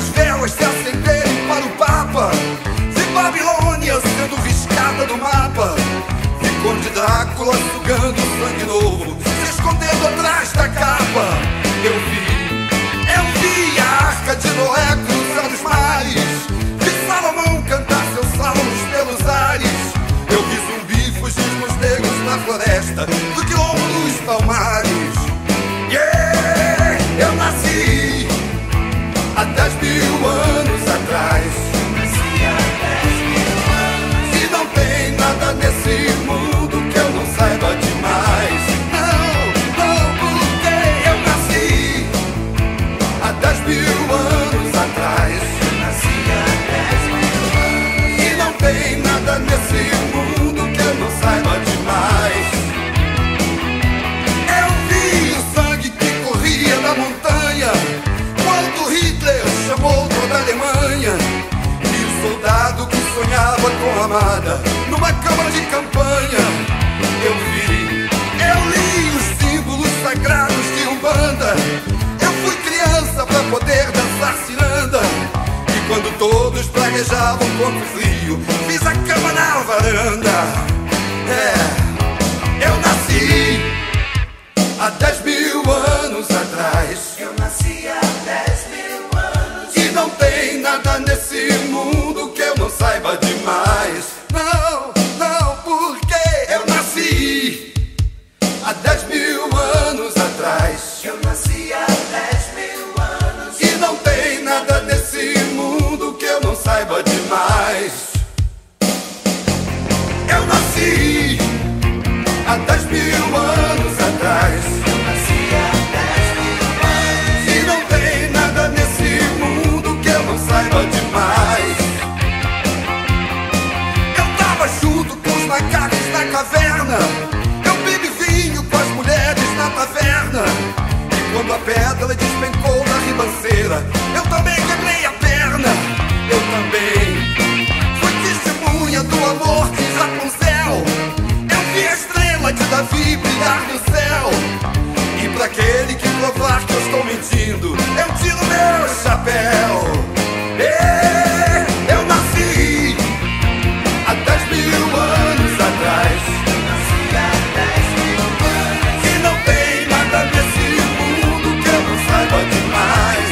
as velas se acenderem para o Papa. Vi Babilônia sendo riscada do mapa. Vi Conde Drácula sugando sangue novo, se escondendo atrás da capa. Eu vi, eu vi a arca de Noé cruzar os mares. Vi Salomão cantar seus salmos pelos ares. Eu vi zumbi fugir nos negros na floresta, do quilombo dos palmares. Yeah, eu nasci mil anos sonhava com a amada numa cama de campanha. Eu vi, eu li os símbolos sagrados de Umbanda. Eu fui criança pra poder dançar ciranda. E quando todos praguejavam contra o frio, fiz a cama na varanda. É, eu nasci há dez mil anos atrás. Eu nasci há dez mil anos. E não tem nada nesse mundo saiba demais. Não, não, porque eu nasci há dez mil anos atrás. Eu nasci há dez mil anos. E não tem nada nesse mundo que eu não saiba demais. caverna. Eu bebi vinho com as mulheres na taverna. E quando a pedra despencou na ribanceira, eu também quebrei a perna. Eu também fui testemunha do amor de Rapunzel. Eu vi a estrela de Davi brilhar no céu. E para aquele que provar que eu estou mentindo, eu tiro meu chapéu. foi demais.